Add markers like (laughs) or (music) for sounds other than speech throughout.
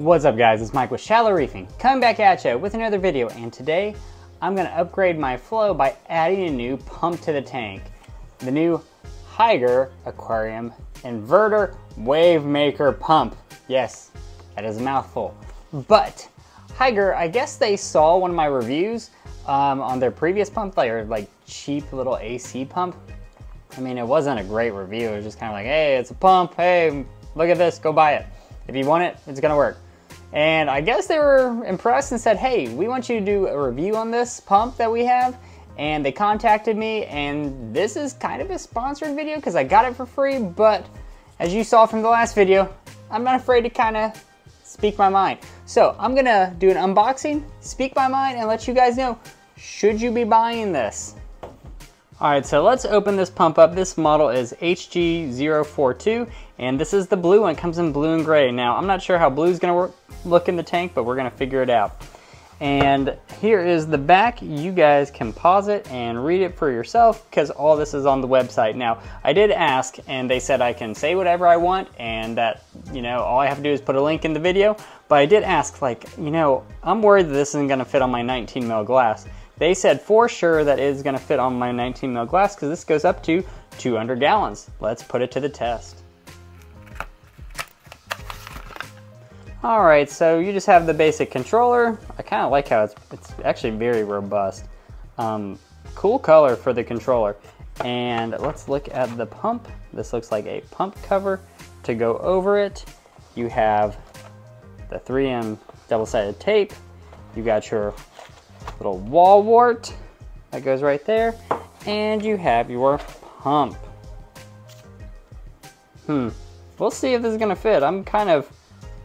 What's up guys, it's Mike with Shallow Reefing, coming back at you with another video and today I'm going to upgrade my flow by adding a new pump to the tank. The new Hygger Aquarium Inverter Wave Maker Pump. Yes, that is a mouthful. But Hygger, I guess they saw one of my reviews um, on their previous pump, like, like cheap little AC pump. I mean, it wasn't a great review. It was just kind of like, hey, it's a pump. Hey, look at this, go buy it. If you want it, it's gonna work. And I guess they were impressed and said, hey, we want you to do a review on this pump that we have. And they contacted me and this is kind of a sponsored video because I got it for free, but as you saw from the last video, I'm not afraid to kind of speak my mind. So I'm gonna do an unboxing, speak my mind, and let you guys know, should you be buying this? All right, so let's open this pump up. This model is HG042, and this is the blue one. It comes in blue and gray. Now, I'm not sure how blue is gonna work, look in the tank, but we're gonna figure it out. And here is the back. You guys can pause it and read it for yourself because all this is on the website. Now, I did ask and they said I can say whatever I want and that, you know, all I have to do is put a link in the video. But I did ask like, you know, I'm worried that this isn't gonna fit on my 19 mil glass. They said for sure that is gonna fit on my 19 mil glass because this goes up to 200 gallons. Let's put it to the test. All right, so you just have the basic controller. I kind of like how it's, it's actually very robust. Um, cool color for the controller. And let's look at the pump. This looks like a pump cover to go over it. You have the 3M double-sided tape. You got your little wall wart that goes right there. And you have your pump. Hmm, we'll see if this is gonna fit. I'm kind of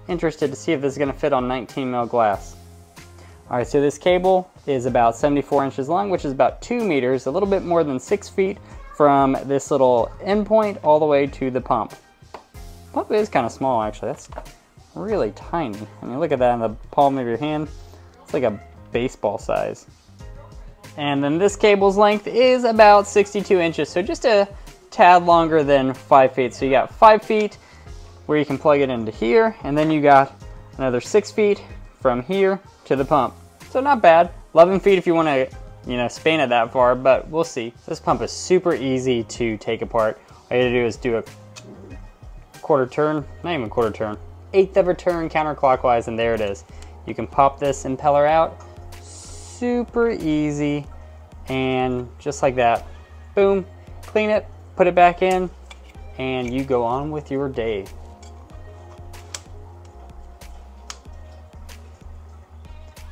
interested to see if this is gonna fit on 19 mil glass. All right, so this cable is about 74 inches long, which is about two meters, a little bit more than six feet from this little endpoint all the way to the pump. Pump is kind of small, actually. That's really tiny. I mean, look at that in the palm of your hand. It's like a baseball size. And then this cable's length is about 62 inches, so just a tad longer than five feet. So you got five feet where you can plug it into here, and then you got another six feet from here to the pump. So not bad. 11 feet if you want to, you know, span it that far, but we'll see. This pump is super easy to take apart. All you to do is do a quarter turn, not even quarter turn, eighth of a turn counterclockwise, and there it is. You can pop this impeller out, super easy. And just like that boom clean it put it back in and you go on with your day.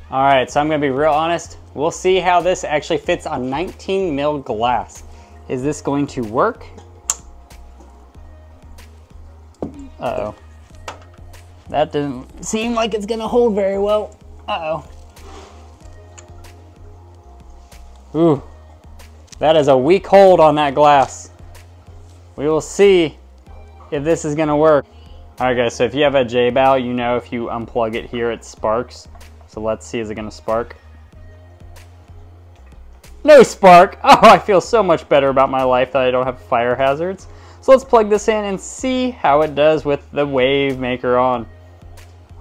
All right so i'm gonna be real honest. We'll see how this actually fits on 19 mil glass. Is this going to work? Uh-oh. That doesn't seem like it's gonna hold very well. Uh-oh Ooh, that is a weak hold on that glass. We will see if this is gonna work. All right guys, so if you have a Jebao, you know if you unplug it here, it sparks. So let's see, is it gonna spark? No spark! (laughs) Oh, I feel so much better about my life that I don't have fire hazards. So let's plug this in and see how it does with the Wave Maker on.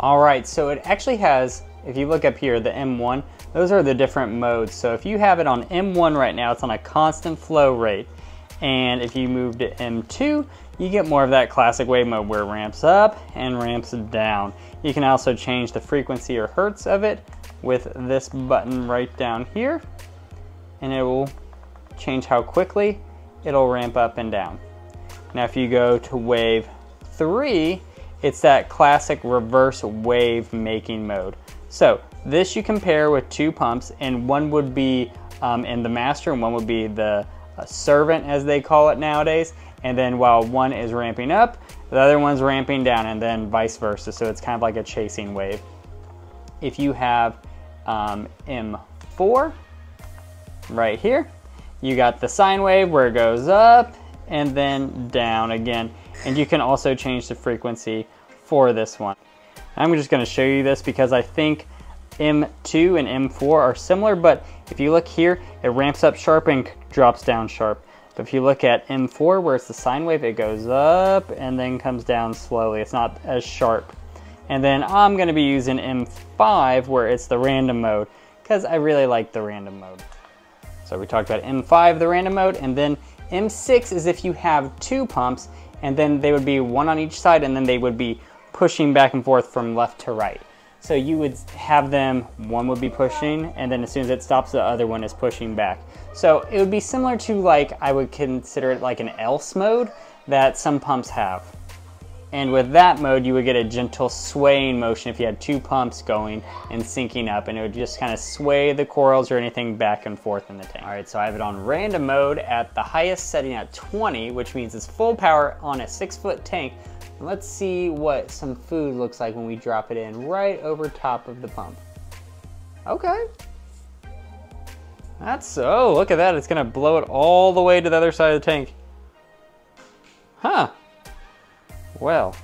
All right, so it actually has, if you look up here, the M1, those are the different modes. So if you have it on M1 right now, it's on a constant flow rate. And if you move to M2, you get more of that classic wave mode where it ramps up and ramps down. You can also change the frequency or hertz of it with this button right down here. And it will change how quickly it'll ramp up and down. Now if you go to wave 3, it's that classic reverse wave making mode. So this you compare with two pumps and one would be um, in the master and one would be the uh, servant as they call it nowadays. And then while one is ramping up, the other one's ramping down and then vice versa. So it's kind of like a chasing wave. If you have um, M4 right here, you got the sine wave where it goes up and then down again. And you can also change the frequency for this one. I'm just gonna show you this because I think M2 and M4 are similar, but if you look here, it ramps up sharp and drops down sharp. But if you look at M4, where it's the sine wave, it goes up and then comes down slowly. It's not as sharp. And then I'm gonna be using M5 where it's the random mode because I really like the random mode. So we talked about M5, the random mode, and then M6 is if you have two pumps and then they would be one on each side and then they would be pushing back and forth from left to right. So you would have them, one would be pushing and then as soon as it stops, the other one is pushing back. So it would be similar to like, I would consider it like an else mode that some pumps have. And with that mode, you would get a gentle swaying motion if you had two pumps going and syncing up, and it would just kind of sway the corals or anything back and forth in the tank. All right, so I have it on random mode at the highest setting at 20, which means it's full power on a six foot tank. And let's see what some food looks like when we drop it in right over top of the pump. Okay. That's, oh, look at that. It's gonna blow it all the way to the other side of the tank. Huh. Well,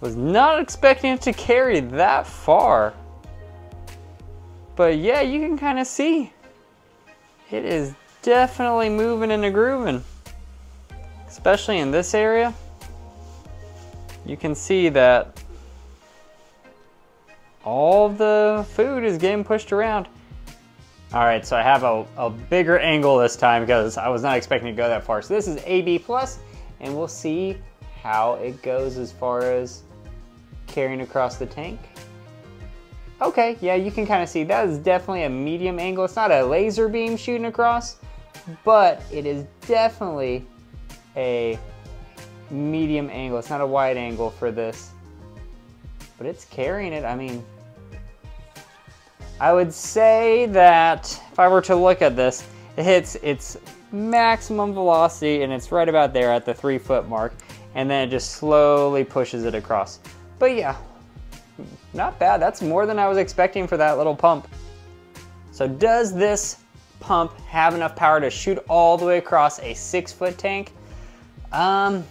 was not expecting it to carry that far. But yeah, you can kind of see. It is definitely moving and grooving. Especially in this area. You can see that all the food is getting pushed around. All right, so I have a, a bigger angle this time because I was not expecting to go that far. So this is AB plus, and we'll see how it goes as far as carrying across the tank. Okay, yeah, you can kind of see that is definitely a medium angle. It's not a laser beam shooting across, but it is definitely a medium angle. It's not a wide angle for this, but it's carrying it. I mean, I would say that if I were to look at this, it hits its maximum velocity and it's right about there at the three foot mark and then it just slowly pushes it across. But yeah, not bad. That's more than I was expecting for that little pump. So does this pump have enough power to shoot all the way across a six foot tank? Um,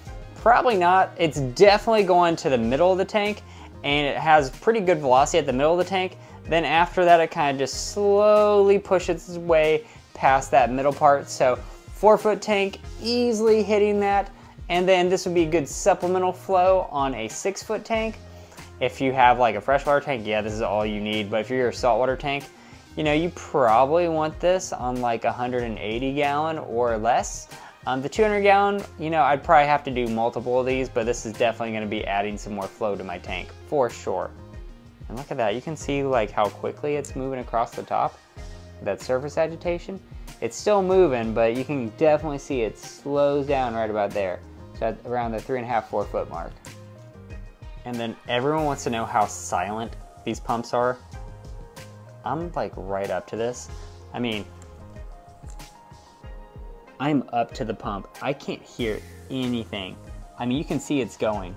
probably not. It's definitely going to the middle of the tank and it has pretty good velocity at the middle of the tank. Then after that, it kind of just slowly pushes its way past that middle part. So four foot tank, easily hitting that. And then this would be a good supplemental flow on a six foot tank. If you have like a freshwater tank, yeah, this is all you need. But if you're a saltwater tank, you know, you probably want this on like 180 gallon or less. Um, the 200 gallon, you know, I'd probably have to do multiple of these, but this is definitely gonna be adding some more flow to my tank, for sure. And look at that, you can see like how quickly it's moving across the top, that surface agitation. It's still moving, but you can definitely see it slows down right about there. So around the three and a half, four foot mark. And then everyone wants to know how silent these pumps are. I'm like right up to this. I mean, I'm up to the pump. I can't hear anything. I mean, you can see it's going.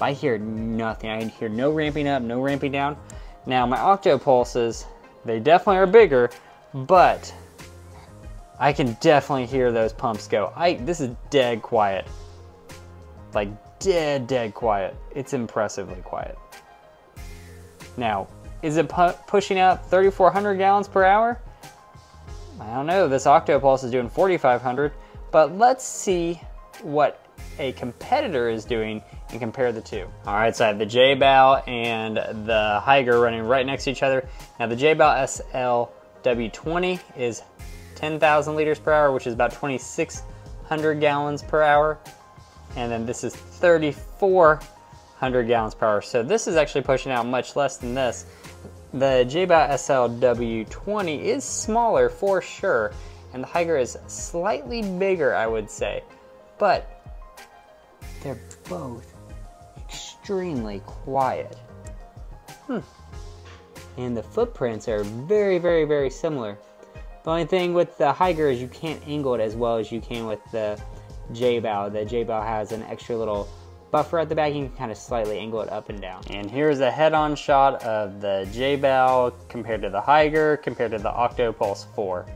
I hear nothing. I hear no ramping up, no ramping down. Now, my octopulses, they definitely are bigger, but I can definitely hear those pumps go. I This is dead quiet like dead, dead quiet. It's impressively quiet. Now, is it pu pushing out 3,400 gallons per hour? I don't know, this Octopulse is doing 4,500, but let's see what a competitor is doing and compare the two. All right, so I have the Jebao and the Hygger running right next to each other. Now the Jebao SL W20 is 10,000 liters per hour, which is about 2,600 gallons per hour and then this is 3,400 gallons per hour. So this is actually pushing out much less than this. The Jebao SLW20 is smaller for sure, and the Hygger is slightly bigger, I would say, but they're both extremely quiet. Hmm. And the footprints are very, very, very similar. The only thing with the Hygger is you can't angle it as well as you can with the Jebao. The Jebao has an extra little buffer at the back. You can kind of slightly angle it up and down. And here's a head-on shot of the Jebao compared to the Hygger, compared to the Octopulse 4.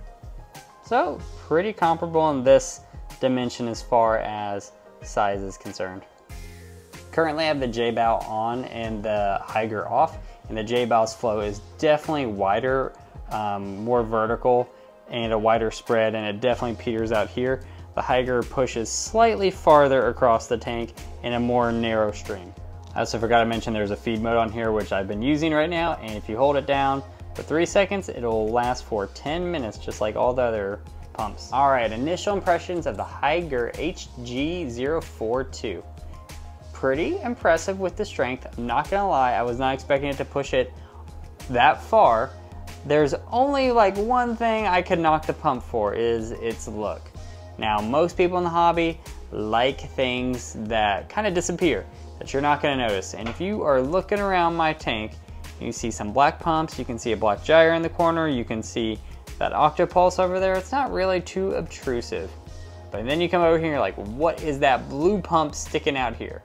So pretty comparable in this dimension as far as size is concerned. Currently I have the Jebao on and the Hygger off, and the Jebao's flow is definitely wider, um, more vertical, and a wider spread, and it definitely peters out here the Hygger pushes slightly farther across the tank in a more narrow stream. I also forgot to mention there's a feed mode on here, which I've been using right now. And if you hold it down for three seconds, it'll last for 10 minutes, just like all the other pumps. All right, initial impressions of the Hygger HG042. Pretty impressive with the strength. I'm not gonna lie, I was not expecting it to push it that far. There's only like one thing I could knock the pump for is its look. Now, most people in the hobby like things that kind of disappear that you're not gonna notice. And if you are looking around my tank, you see some black pumps, you can see a black gyre in the corner, you can see that octopulse over there. It's not really too obtrusive. But then you come over here and you're like, what is that blue pump sticking out here?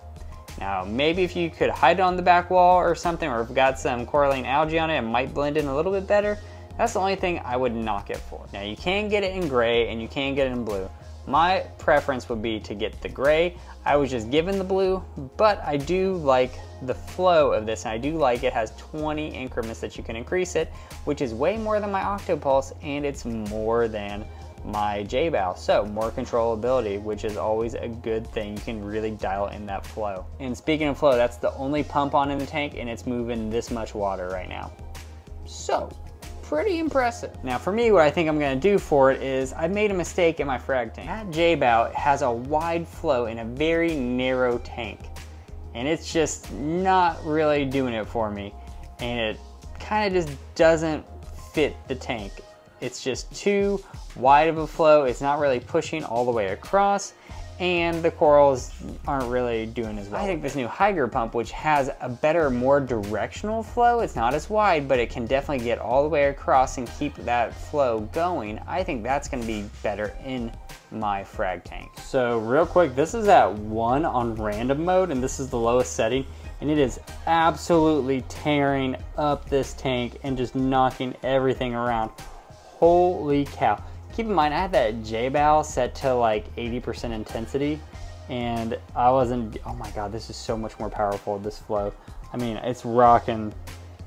Now, maybe if you could hide it on the back wall or something, or if got some coralline algae on it, it might blend in a little bit better. That's the only thing I would knock it for. Now, you can get it in gray and you can get it in blue. My preference would be to get the gray. I was just given the blue, but I do like the flow of this. And I do like it has 20 increments that you can increase it, which is way more than my Octopulse, and it's more than my Jebao. So more controllability, which is always a good thing. You can really dial in that flow. And speaking of flow, that's the only pump on in the tank and it's moving this much water right now. So pretty impressive. Now for me, what I think I'm gonna do for it is I made a mistake in my frag tank. That Jebao has a wide flow in a very narrow tank. And it's just not really doing it for me. And it kind of just doesn't fit the tank. It's just too wide of a flow. It's not really pushing all the way across and the corals aren't really doing as well. I think this new Hygger pump, which has a better, more directional flow, it's not as wide, but it can definitely get all the way across and keep that flow going. I think that's gonna be better in my frag tank. So real quick, this is at one on random mode, and this is the lowest setting, and it is absolutely tearing up this tank and just knocking everything around. Holy cow. Keep in mind, I had that Jebao set to like 80% intensity and I wasn't, oh my God, this is so much more powerful, this flow. I mean, it's rocking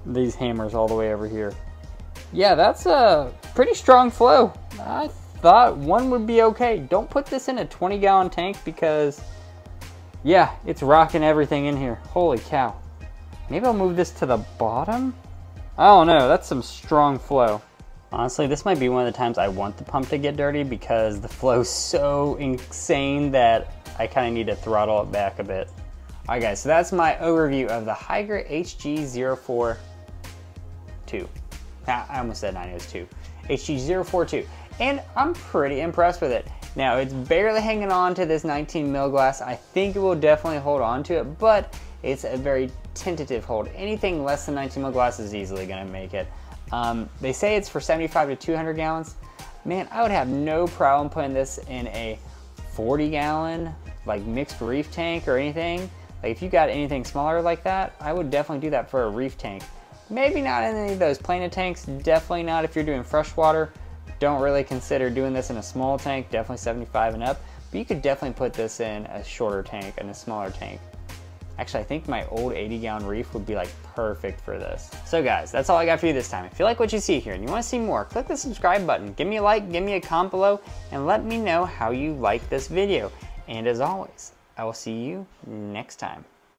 these hammers all the way over here. Yeah, that's a pretty strong flow. I thought one would be okay. Don't put this in a 20 gallon tank because yeah, it's rocking everything in here. Holy cow. Maybe I'll move this to the bottom? I don't know, that's some strong flow. Honestly, this might be one of the times I want the pump to get dirty because the flow's so insane that I kind of need to throttle it back a bit. All right guys, so that's my overview of the Hygger HG042. Ah, I almost said 9, it was 2. HG042. And I'm pretty impressed with it. Now, it's barely hanging on to this 19 mil glass. I think it will definitely hold on to it, but it's a very tentative hold. Anything less than 19 mil glass is easily gonna make it. Um, they say it's for 75 to 200 gallons. Man, I would have no problem putting this in a 40 gallon, like mixed reef tank or anything. Like if you got anything smaller like that, I would definitely do that for a reef tank. Maybe not in any of those planer tanks, definitely not if you're doing freshwater. Don't really consider doing this in a small tank, definitely 75 and up. But you could definitely put this in a shorter tank and a smaller tank. Actually, I think my old 80 gallon reef would be like perfect for this. So guys, that's all I got for you this time. If you like what you see here and you wanna see more, click the subscribe button, give me a like, give me a comment below, and let me know how you like this video. And as always, I will see you next time.